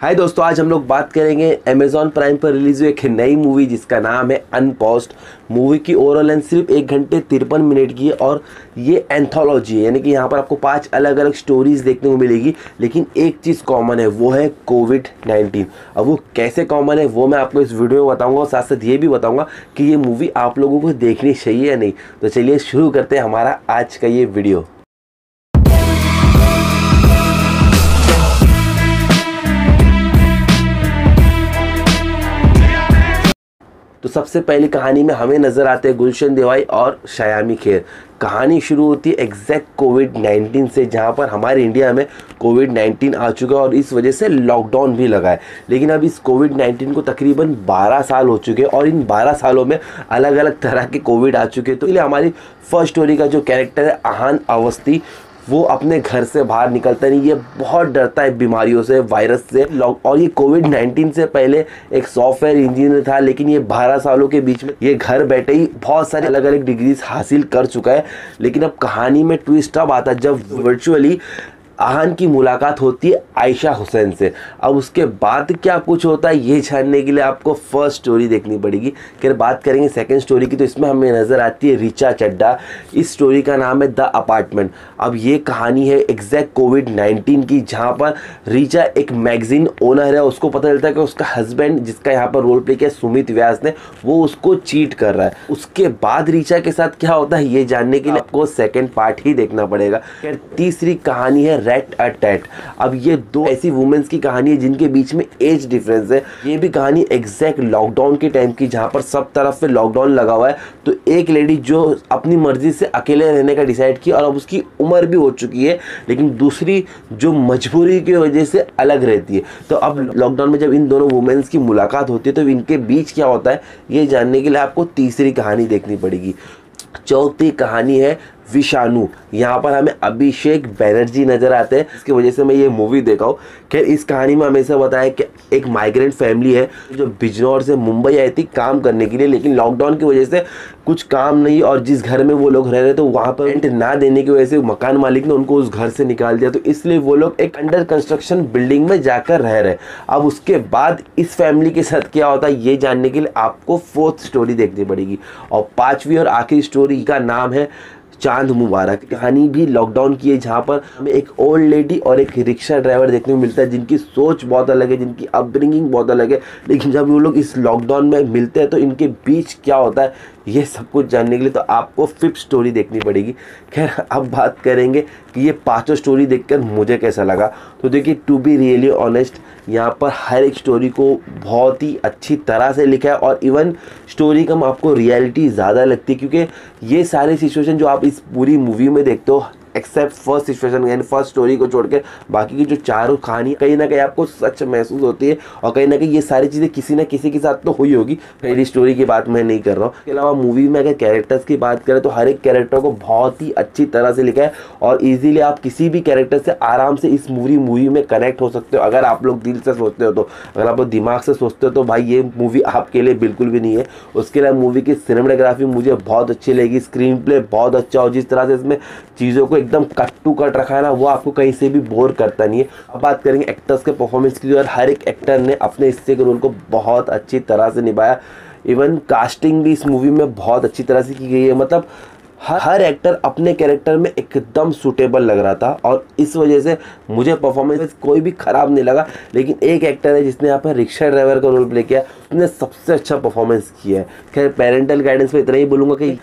हाय दोस्तों, आज हम लोग बात करेंगे अमेजॉन प्राइम पर रिलीज़ हुई एक नई मूवी जिसका नाम है अनपोस्ट मूवी की ओवरऑल लेंथ सिर्फ़ एक घंटे तिरपन मिनट की है और ये एंथोलॉजी है, यानी कि यहाँ पर आपको पाँच अलग अलग स्टोरीज देखने को मिलेगी, लेकिन एक चीज़ कॉमन है, वो है कोविड नाइन्टीन अब वो कैसे कॉमन है, वो मैं आपको इस वीडियो में बताऊँगा और साथ साथ ये भी बताऊँगा कि ये मूवी आप लोगों को देखनी चाहिए या नहीं। तो चलिए शुरू करते हैं हमारा आज का ये वीडियो तो सबसे पहली कहानी में हमें नज़र आते हैं गुलशन देवाई और शयामी खेर। कहानी शुरू होती है एग्जैक्ट कोविड 19 से, जहाँ पर हमारे इंडिया में कोविड 19 आ चुका है और इस वजह से लॉकडाउन भी लगा है। लेकिन अब इस कोविड 19 को तकरीबन 12 साल हो चुके हैं और इन 12 सालों में अलग अलग तरह के कोविड आ चुके हैं। तो इसलिए हमारी फ़र्स्ट स्टोरी का जो कैरेक्टर है आहान अवस्थी वो अपने घर से बाहर निकलता नहीं। ये बहुत डरता है बीमारियों से वायरस से। और ये कोविड 19 से पहले एक सॉफ्टवेयर इंजीनियर था, लेकिन ये 12 सालों के बीच में ये घर बैठे ही बहुत सारे अलग अलग डिग्रीज हासिल कर चुका है। लेकिन अब कहानी में ट्विस्ट अब आता है। जब वर्चुअली आहन की मुलाकात होती है आयशा हुसैन से। अब उसके बाद क्या कुछ होता है ये जानने के लिए आपको फ़र्स्ट स्टोरी देखनी पड़ेगी। फिर बात करेंगे सेकंड स्टोरी की तो इसमें हमें नज़र आती है रिचा चड्डा इस स्टोरी का नाम है द अपार्टमेंट अब ये कहानी है एग्जैक्ट कोविड नाइन्टीन की जहाँ पर रिचा एक मैगजीन ओनर है उसको पता चलता है कि उसका हस्बैंड जिसका यहाँ पर रोल प्ले किया सुमित व्यास ने वो उसको चीट कर रहा है। उसके बाद रिचा के साथ क्या होता है ये जानने के लिए आपको सेकेंड पार्ट ही देखना पड़ेगा। फिर तीसरी कहानी है रेट अटैट अब ये दो ऐसी वुमेन्स की कहानी है जिनके बीच में एज डिफरेंस है। ये भी कहानी एग्जैक्ट लॉकडाउन के टाइम की, जहाँ पर सब तरफ़ पे लॉकडाउन लगा हुआ है। तो एक लेडी जो अपनी मर्ज़ी से अकेले रहने का डिसाइड किया और अब उसकी उम्र भी हो चुकी है, लेकिन दूसरी जो मजबूरी की वजह से अलग रहती है। तो अब लॉकडाउन में जब इन दोनों वुमेन्स की मुलाकात होती है तो इनके बीच क्या होता है, ये जानने के लिए आपको तीसरी कहानी देखनी पड़ेगी। चौथी कहानी है विषाणु। यहाँ पर हमें अभिषेक बैनर्जी नज़र आते हैं इसकी वजह से मैं ये मूवी देखा हूँ। खैर, इस कहानी में हमें से बताया कि एक माइग्रेंट फैमिली है, जो बिजनौर से मुंबई आई थी काम करने के लिए, लेकिन लॉकडाउन की वजह से कुछ काम नहीं, और जिस घर में वो लोग रह रहे थे, वहाँ पर रेंट ना देने की वजह से मकान मालिक ने उनको उस घर से निकाल दिया। तो इसलिए वो लोग एक अंडर कंस्ट्रक्शन बिल्डिंग में जाकर रह रहे अब उसके बाद इस फैमिली के साथ क्या होता है, ये जानने के लिए आपको फोर्थ स्टोरी देखनी पड़ेगी। और पाँचवीं और आखिरी स्टोरी का नाम है चाँद मुबारक। कहानी भी लॉकडाउन की है, जहाँ पर हमें एक ओल्ड लेडी और एक रिक्शा ड्राइवर देखने को मिलता है, जिनकी सोच बहुत अलग है, जिनकी अपब्रिंगिंग बहुत अलग है। लेकिन जब वो लोग इस लॉकडाउन में मिलते हैं तो इनके बीच क्या होता है, ये सब कुछ जानने के लिए तो आपको फिफ्थ स्टोरी देखनी पड़ेगी। खैर, अब बात करेंगे कि ये पाँचों स्टोरी देखकर मुझे कैसा लगा। तो देखिए टू बी रियली ऑनेस्ट यहाँ पर हर एक स्टोरी को बहुत ही अच्छी तरह से लिखा है, और इवन स्टोरी कम आपको रियलिटी ज़्यादा लगती है, क्योंकि ये सारे सिचुएशन जो आप इस पूरी मूवी में देखते हो एक्सेप्ट फ़र्स्ट सिचुएशन यानी फ़र्स्ट स्टोरी को छोड़ के बाकी की जो चारों कहानी कहीं ना कहीं आपको सच महसूस होती है और कहीं ना कहीं ये सारी चीज़ें किसी ना किसी के साथ तो हुई होगी। पहली स्टोरी की बात मैं नहीं कर रहा हूँ। इसके अलावा मूवी में अगर कैरेक्टर्स की बात करें तो हर एक कैरेक्टर को बहुत ही अच्छी तरह से लिखा है और ईजिली आप किसी भी कैरेक्टर से आराम से इस मूवी मूवी में कनेक्ट हो सकते हो। अगर आप लोग दिल से सोचते हो तो। अगर आप लोग दिमाग से सोचते हो तो भाई ये मूवी आपके लिए बिल्कुल भी नहीं है। उसके अलावा मूवी की सिनेमाटोग्राफी मुझे बहुत अच्छी लगी। स्क्रीन प्ले बहुत अच्छा हो। जिस तरह से इसमें चीज़ों को एकदम कट टू कट रखा है ना, वो आपको कहीं से भी बोर करता नहीं है। अब बात करेंगे एक्टर्स के परफॉर्मेंस की और हर एक एक्टर ने अपने हिस्से के रोल को बहुत अच्छी तरह से निभाया। इवन कास्टिंग भी इस मूवी में बहुत अच्छी तरह से की गई है। मतलब हर हर एक्टर अपने कैरेक्टर में एकदम सुटेबल लग रहा था और इस वजह से मुझे परफॉर्मेंस कोई भी ख़राब नहीं लगा। लेकिन एक एक्टर है जिसने यहाँ पर रिक्शा ड्राइवर का रोल प्ले किया, उसने सबसे अच्छा परफॉर्मेंस किया है। खैर पेरेंटल गाइडेंस में इतना ही बोलूँगा कि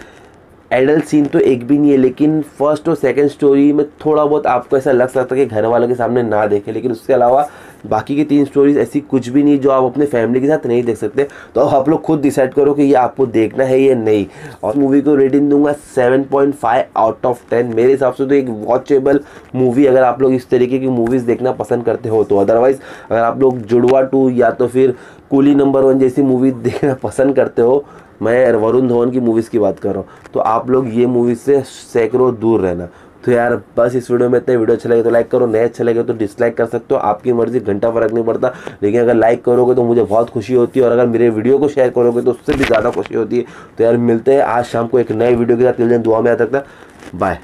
एडल्ट सीन तो एक भी नहीं है, लेकिन फ़र्स्ट और सेकंड स्टोरी में थोड़ा बहुत आपको ऐसा लग सकता है कि घर वालों के सामने ना देखें, लेकिन उसके अलावा बाकी की तीन स्टोरीज ऐसी कुछ भी नहीं जो आप अपने फैमिली के साथ नहीं देख सकते। तो आप लोग खुद डिसाइड करो कि ये आपको देखना है या नहीं। और मूवी को रेटिंग दूँगा 7.5 आउट ऑफ़ 10 मेरे हिसाब से तो एक वॉचेबल मूवी अगर आप लोग इस तरीके की मूवीज़ देखना पसंद करते हो तो अदरवाइज़ अगर आप लोग जुड़वा टू या तो फिर कूली नंबर वन जैसी मूवी देखना पसंद करते हो मैं वरुण धवन की मूवीज़ की बात कर रहा हूँ। तो आप लोग ये मूवीज़ से सैकड़ों दूर रहना। तो यार, बस इस वीडियो में इतने वीडियो अच्छा लगे तो लाइक करो, नए अच्छे लगे तो डिसलाइक कर सकते हो। आपकी मर्ज़ी, घंटा फ़र्क नहीं पड़ता। लेकिन अगर लाइक करोगे तो मुझे बहुत खुशी होती है और अगर मेरे वीडियो को शेयर करोगे तो उससे भी ज़्यादा खुशी होती है। तो यार, मिलते हैं आज शाम को एक नए वीडियो के साथ। दुआ में आ सकता बाय